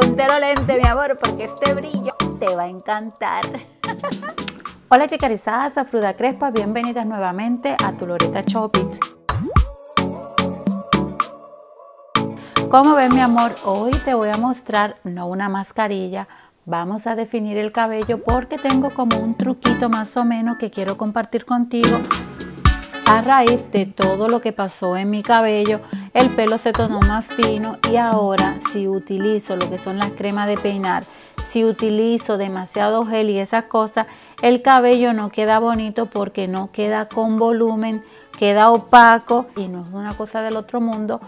ponte los lentes, mi amor, porque este brillo te va a encantar. Hola chicarizadas, a Fruda Crespa, bienvenidas nuevamente a tu Loreta Shoppings. Como ven mi amor, hoy te voy a mostrar no una mascarilla, vamos a definir el cabello porque tengo como un truquito más o menos que quiero compartir contigo a raíz de todo lo que pasó en mi cabello, el pelo se tornó más fino y ahora si utilizo lo que son las cremas de peinar, si utilizo demasiado gel y esas cosas, el cabello no queda bonito porque no queda con volumen, queda opaco y no es una cosa del otro mundo.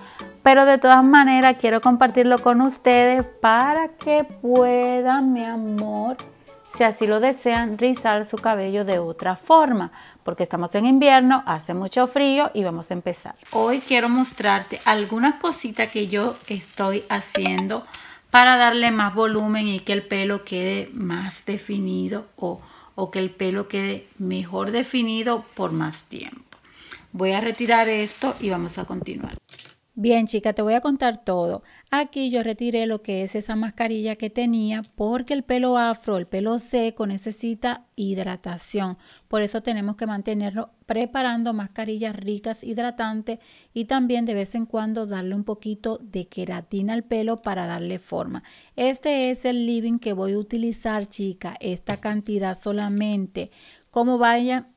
Pero de todas maneras quiero compartirlo con ustedes para que puedan, mi amor, si así lo desean, rizar su cabello de otra forma, porque estamos en invierno, hace mucho frío y vamos a empezar. Hoy quiero mostrarte algunas cositas que yo estoy haciendo para darle más volumen y que el pelo quede más definido o, o que el pelo quede mejor definido por más tiempo. Voy a retirar esto y vamos a continuar. Bien, chica, te voy a contar todo. Aquí yo retiré lo que es esa mascarilla que tenía porque el pelo afro, el pelo seco necesita hidratación. Por eso tenemos que mantenerlo preparando mascarillas ricas, hidratantes y también de vez en cuando darle un poquito de queratina al pelo para darle forma. Este es el living que voy a utilizar, chica. Esta cantidad solamente. Como vaya,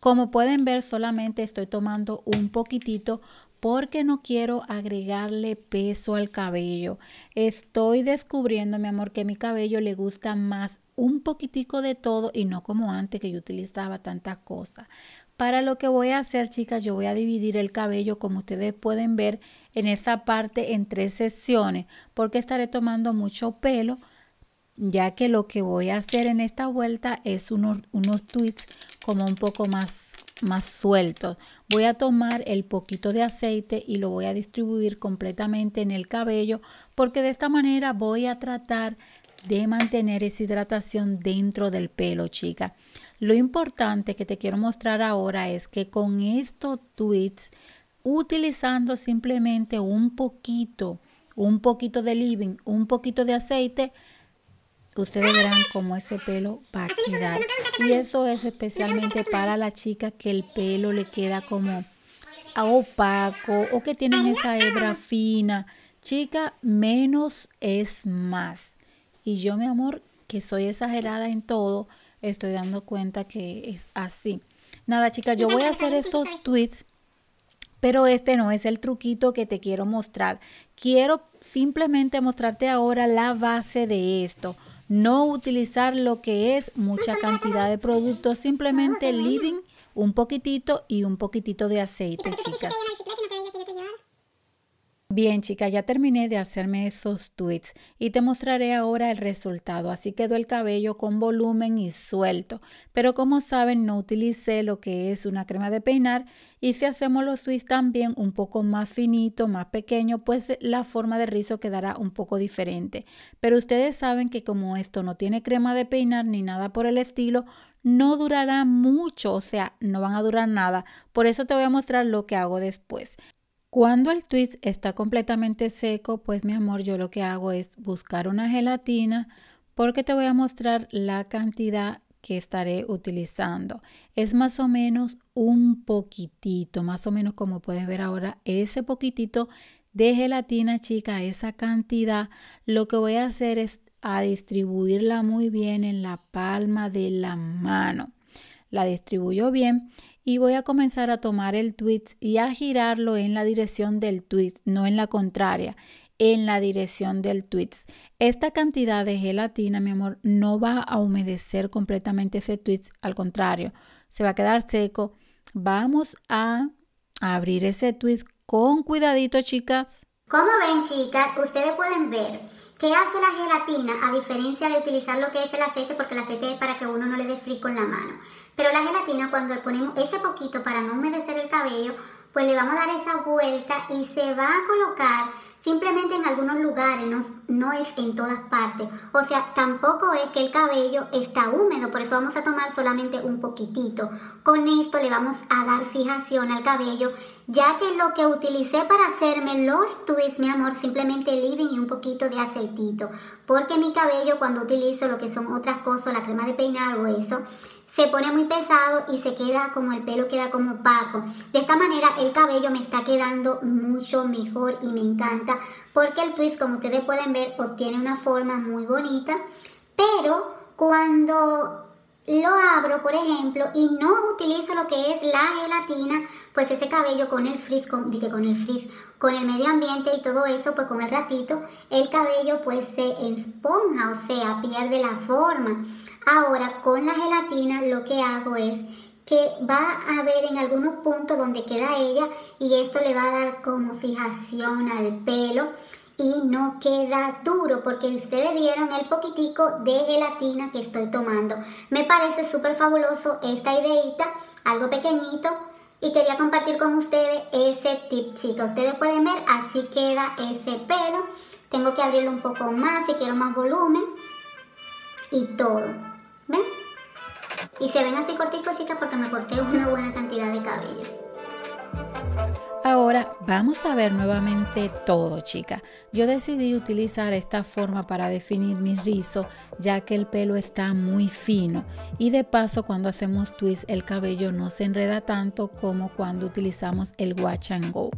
como pueden ver, solamente estoy tomando un poquitito porque no quiero agregarle peso al cabello. Estoy descubriendo, mi amor, que mi cabello le gusta más un poquitico de todo y no como antes que yo utilizaba tantas cosas. Para lo que voy a hacer, chicas, yo voy a dividir el cabello, como ustedes pueden ver, en esa parte en tres secciones, porque estaré tomando mucho pelo, ya que lo que voy a hacer en esta vuelta es unos, unos tweets como un poco más más sueltos. Voy a tomar el poquito de aceite y lo voy a distribuir completamente en el cabello porque de esta manera voy a tratar de mantener esa hidratación dentro del pelo, chica. Lo importante que te quiero mostrar ahora es que con estos tweets, utilizando simplemente un poquito, un poquito de living, un poquito de aceite, ustedes verán cómo ese pelo va a quedar. Y eso es especialmente para la chica que el pelo le queda como opaco o que tienen esa hebra fina. Chica, menos es más. Y yo, mi amor, que soy exagerada en todo, estoy dando cuenta que es así. Nada, chica, yo voy a hacer estos tweets, pero este no es el truquito que te quiero mostrar. Quiero simplemente mostrarte ahora la base de esto no utilizar lo que es mucha cantidad de productos, simplemente living un poquitito y un poquitito de aceite, chicas. Bien, chicas, ya terminé de hacerme esos tweets y te mostraré ahora el resultado. Así quedó el cabello con volumen y suelto. Pero como saben, no utilicé lo que es una crema de peinar y si hacemos los tweets también un poco más finito, más pequeño, pues la forma de rizo quedará un poco diferente. Pero ustedes saben que como esto no tiene crema de peinar ni nada por el estilo, no durará mucho, o sea, no van a durar nada. Por eso te voy a mostrar lo que hago después. Cuando el twist está completamente seco, pues mi amor, yo lo que hago es buscar una gelatina porque te voy a mostrar la cantidad que estaré utilizando. Es más o menos un poquitito, más o menos como puedes ver ahora, ese poquitito de gelatina, chica, esa cantidad, lo que voy a hacer es a distribuirla muy bien en la palma de la mano. La distribuyo bien y voy a comenzar a tomar el twist y a girarlo en la dirección del twist, no en la contraria, en la dirección del twist. Esta cantidad de gelatina, mi amor, no va a humedecer completamente ese twist, al contrario, se va a quedar seco. Vamos a abrir ese twist con cuidadito, chicas. Como ven, chicas, ustedes pueden ver qué hace la gelatina a diferencia de utilizar lo que es el aceite, porque el aceite es para que uno no le dé frisco en la mano. Pero la gelatina, cuando le ponemos ese poquito para no humedecer el cabello, pues le vamos a dar esa vuelta y se va a colocar simplemente en algunos lugares, no, no, es en todas partes. O sea, tampoco es que el cabello está húmedo, por eso vamos a tomar solamente un poquitito. Con esto le vamos a dar fijación al cabello, ya que lo que utilicé para hacerme los twists, mi amor, simplemente living y un poquito de aceitito. Porque mi cabello cuando utilizo lo que son otras cosas, la crema de peinar o eso, se pone muy pesado y se queda como el pelo queda como opaco. De esta manera el cabello me está quedando mucho mejor y me encanta porque el twist como ustedes pueden ver obtiene una forma muy bonita. Pero cuando por ejemplo, y no utilizo lo que es la gelatina, pues ese cabello con el frizz, con, con el frizz, con el medio ambiente y todo eso, pues con el ratito, el cabello pues se esponja, o sea, pierde la forma. Ahora con la gelatina lo que hago es que va a ver en algunos puntos donde queda ella y esto le va a dar como fijación al pelo y no queda duro porque ustedes vieron el poquitico de gelatina que estoy tomando. Me parece súper fabuloso esta ideita, algo pequeñito y quería compartir con ustedes ese tip chicos. Ustedes pueden ver así queda ese pelo. Tengo que abrirlo un poco más si quiero más volumen y todo. ¿Ven? Y se ven así cortitos, chicas, porque me corté una buena cantidad de cabello. Ahora vamos a ver nuevamente todo, chicas. Yo decidí utilizar esta forma para definir mi rizo, ya que el pelo está muy fino. Y de paso, cuando hacemos twist, el cabello no se enreda tanto como cuando utilizamos el watch and go.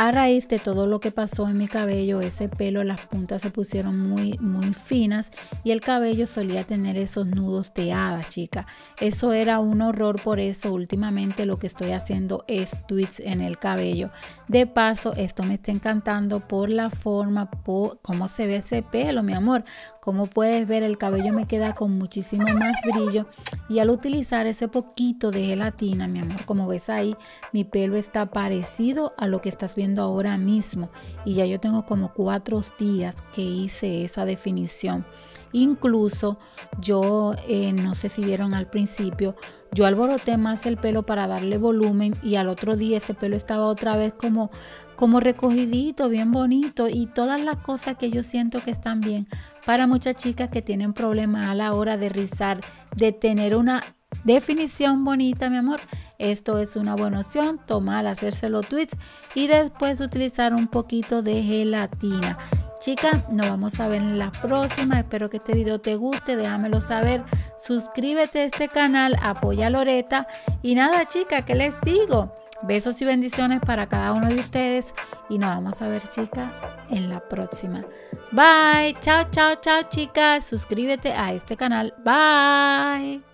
A raíz de todo lo que pasó en mi cabello, ese pelo, las puntas se pusieron muy, muy finas y el cabello solía tener esos nudos de hada, chica. Eso era un horror, por eso últimamente lo que estoy haciendo es twists en el cabello. De paso, esto me está encantando por la forma, por cómo se ve ese pelo, mi amor. Como puedes ver, el cabello me queda con muchísimo más brillo. Y al utilizar ese poquito de gelatina, mi amor, como ves ahí, mi pelo está parecido a lo que estás viendo ahora mismo. Y ya yo tengo como cuatro días que hice esa definición. Incluso yo, eh, no sé si vieron al principio, yo alboroté más el pelo para darle volumen y al otro día ese pelo estaba otra vez como como recogidito, bien bonito. Y todas las cosas que yo siento que están bien para muchas chicas que tienen problemas a la hora de rizar, de tener una definición bonita, mi amor. Esto es una buena opción, tomar, hacerse los tweets y después utilizar un poquito de gelatina. Chicas, nos vamos a ver en la próxima. Espero que este video te guste. Déjamelo saber. Suscríbete a este canal. Apoya a Loreta. Y nada, chicas, ¿qué les digo? Besos y bendiciones para cada uno de ustedes y nos vamos a ver chicas en la próxima. Bye, chao, chao, chao chicas. Suscríbete a este canal. Bye.